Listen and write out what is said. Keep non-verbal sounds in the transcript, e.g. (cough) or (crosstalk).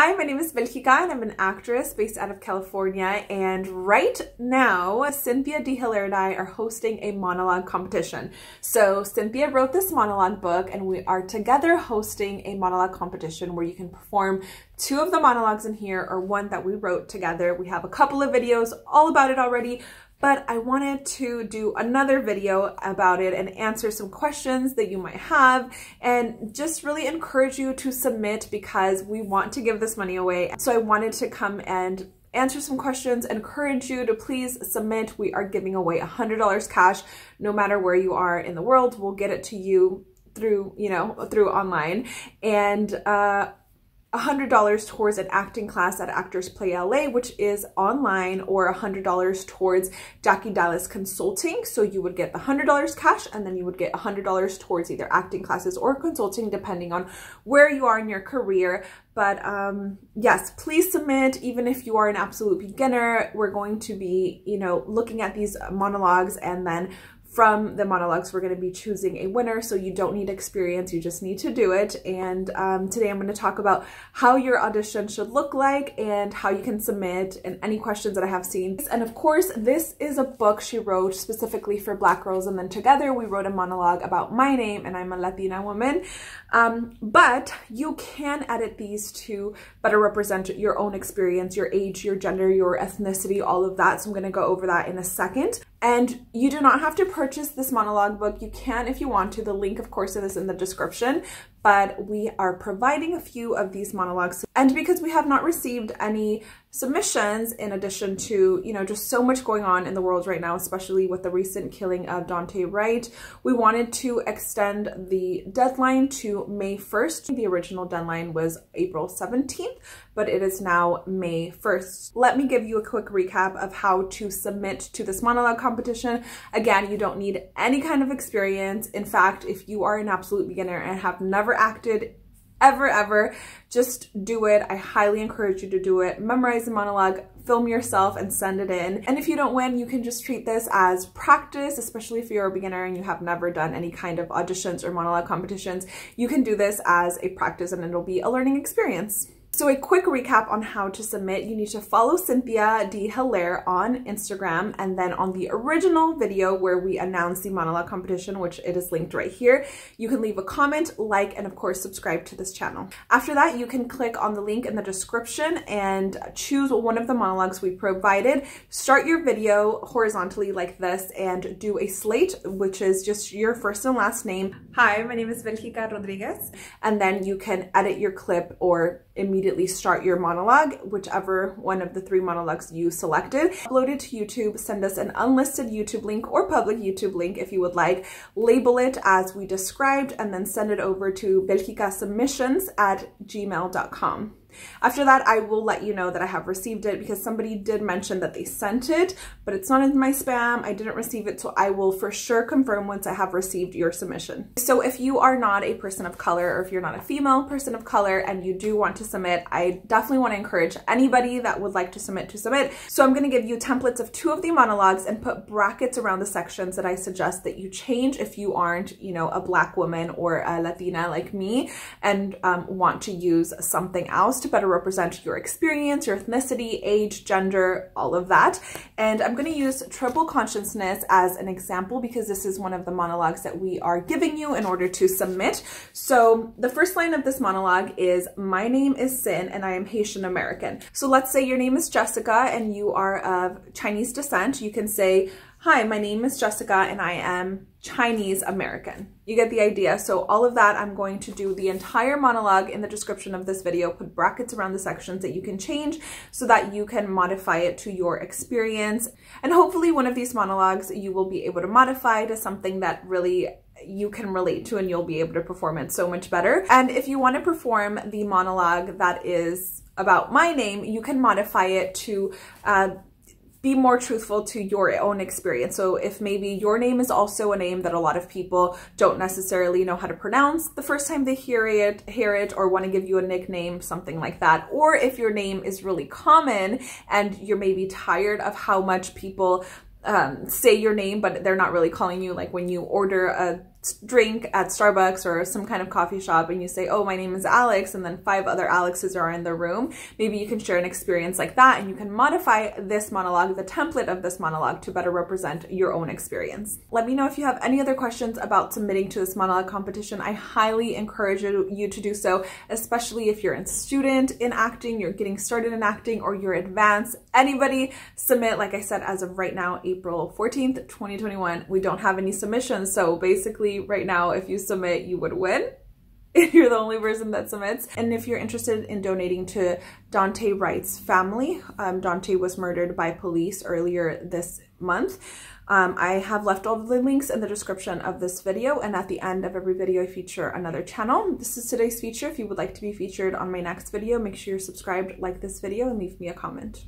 Hi, my name is Belgica and I'm an actress based out of California. And right now, Cynthia D. Hilaire and I are hosting a monologue competition. So Cynthia wrote this monologue book and we are together hosting a monologue competition where you can perform two of the monologues in here or one that we wrote together. We have a couple of videos all about it already, but I wanted to do another video about it and answer some questions that you might have and just really encourage you to submit because we want to give this money away. So I wanted to come and answer some questions, encourage you to please submit. We are giving away $100 cash no matter where you are in the world. We'll get it to you through, you know, through online. And uh, $100 towards an acting class at Actors Play LA, which is online, or $100 towards Jackie Dallas Consulting. So you would get the $100 cash and then you would get $100 towards either acting classes or consulting, depending on where you are in your career. But um, yes, please submit, even if you are an absolute beginner. We're going to be, you know, looking at these monologues and then from the monologues, we're going to be choosing a winner. So you don't need experience, you just need to do it. And um, today I'm going to talk about how your audition should look like and how you can submit and any questions that I have seen. And of course, this is a book she wrote specifically for Black girls. And then together we wrote a monologue about my name and I'm a Latina woman. Um, but you can edit these to better represent your own experience, your age, your gender, your ethnicity, all of that. So I'm going to go over that in a second. And you do not have to purchase this monologue book. You can if you want to. The link, of course, is in the description but we are providing a few of these monologues. And because we have not received any submissions in addition to, you know, just so much going on in the world right now, especially with the recent killing of Daunte Wright, we wanted to extend the deadline to May 1st. The original deadline was April 17th, but it is now May 1st. Let me give you a quick recap of how to submit to this monologue competition. Again, you don't need any kind of experience. In fact, if you are an absolute beginner and have never acted ever, ever, just do it. I highly encourage you to do it. Memorize the monologue, film yourself and send it in. And if you don't win, you can just treat this as practice, especially if you're a beginner and you have never done any kind of auditions or monologue competitions. You can do this as a practice and it'll be a learning experience. So a quick recap on how to submit. You need to follow Cynthia D. Hilaire on Instagram and then on the original video where we announced the monologue competition, which it is linked right here, you can leave a comment, like, and of course subscribe to this channel. After that, you can click on the link in the description and choose one of the monologues we provided. Start your video horizontally like this and do a slate, which is just your first and last name. Hi, my name is Belgica Rodriguez. And then you can edit your clip or immediately start your monologue, whichever one of the three monologues you selected. Upload it to YouTube, send us an unlisted YouTube link or public YouTube link if you would like. Label it as we described and then send it over to belgicasubmissions at gmail.com. After that, I will let you know that I have received it because somebody did mention that they sent it, but it's not in my spam. I didn't receive it, so I will for sure confirm once I have received your submission. So if you are not a person of color or if you're not a female person of color and you do want to submit, I definitely want to encourage anybody that would like to submit to submit. So I'm going to give you templates of two of the monologues and put brackets around the sections that I suggest that you change if you aren't, you know, a black woman or a Latina like me and um, want to use something else to to better represent your experience, your ethnicity, age, gender, all of that. And I'm going to use triple consciousness as an example because this is one of the monologues that we are giving you in order to submit. So the first line of this monologue is, my name is Cyn and I am Haitian American. So let's say your name is Jessica and you are of Chinese descent. You can say, hi, my name is Jessica and I am Chinese American. You get the idea. So all of that, I'm going to do the entire monologue in the description of this video, put brackets around the sections that you can change so that you can modify it to your experience. And hopefully one of these monologues you will be able to modify to something that really you can relate to and you'll be able to perform it so much better. And if you want to perform the monologue that is about my name, you can modify it to uh, be more truthful to your own experience. So if maybe your name is also a name that a lot of people don't necessarily know how to pronounce the first time they hear it, hear it or want to give you a nickname, something like that. Or if your name is really common and you're maybe tired of how much people um, say your name, but they're not really calling you like when you order a drink at Starbucks or some kind of coffee shop and you say, oh, my name is Alex, and then five other Alexes are in the room, maybe you can share an experience like that and you can modify this monologue, the template of this monologue to better represent your own experience. Let me know if you have any other questions about submitting to this monologue competition. I highly encourage you to do so, especially if you're a student in acting, you're getting started in acting, or you're advanced. Anybody submit, like I said, as of right now, April 14th, 2021, we don't have any submissions. So basically right now, if you submit, you would win (laughs) if you're the only person that submits. And if you're interested in donating to Daunte Wright's family, um, Daunte was murdered by police earlier this month. Um, I have left all the links in the description of this video and at the end of every video I feature another channel. This is today's feature. If you would like to be featured on my next video, make sure you're subscribed, like this video, and leave me a comment.